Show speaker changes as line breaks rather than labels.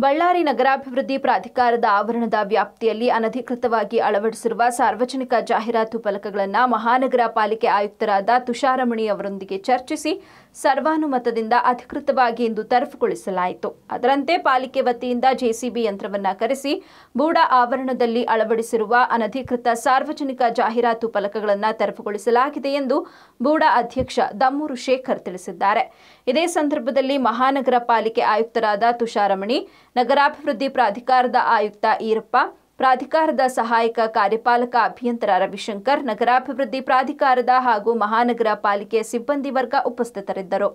ಬಳ್ಳಾರಿ ನಗರಾಭಿವೃದ್ಧಿ ಪ್ರಾಧಿಕಾರದ ಆವರಣದ ವ್ಯಾಪ್ತಿಯಲ್ಲಿ ಅನಧಿಕೃತವಾಗಿ ಅಳವಡಿಸಿರುವ ಸಾರ್ವಜನಿಕ ಜಾಹೀರಾತು ಫಲಕಗಳನ್ನು ಮಹಾನಗರ ಪಾಲಿಕೆ ಆಯುಕ್ತರಾದ ತುಷಾರಮಣಿ ಅವರೊಂದಿಗೆ ಚರ್ಚಿಸಿ ಸರ್ವಾನುಮತದಿಂದ ಅಧಿಕೃತವಾಗಿ ಇಂದು ತರಫುಗೊಳಿಸಲಾಯಿತು. ಅದರಂತೆ ಪಾಲಿಕೆ ವತಿಯಿಂದ ಜೆಸಿಬಿ ಯಂತ್ರವನ್ನು ಕರೆಸಿ ಬೂಡ ಆವರಣದಲ್ಲಿ ಅಳವಡಿಸಿರುವ ಅನಧಿಕೃತ ಸಾರ್ವಜನಿಕ ಜಾಹೀರಾತು ಫಲಕಗಳನ್ನು ತೆರವುಗೊಳಿಸಲಾಗಿದೆ ಎಂದು ಬೂಡ ಅಧ್ಯಕ್ಷ ದಮ್ಮೂರು ಶೇಖರ್ ತಿಳಿಸಿದ್ದಾರೆ. ಇದೇ ಸಂದರ್ಭದಲ್ಲಿ ಮಹಾನಗರ ಪಾಲಿಕೆ ಆಯುಕ್ತರಾದ ತುಷಾರಮಣಿ ನಗರಾಭಿವೃದ್ಧಿ ಪ್ರಾಧಿಕಾರದ ಆಯುಕ್ತ ಈರಪ್ಪ, ಪ್ರಾಧಿಕಾರದ ಸಹಾಯಕ ಕಾರ್ಯಪಾಲಕ ಅಭಿಯಂತರ ರವಿಶಂಕರ್, ನಗರಾಭಿವೃದ್ಧಿ ಪ್ರಾಧಿಕಾರದ ಹಾಗೂ ಮಹಾನಗರ ಪಾಲಿಕೆ ಸಿಬ್ಬಂದಿ ವರ್ಗ ಉಪಸ್ಥಿತರಿದ್ದರು.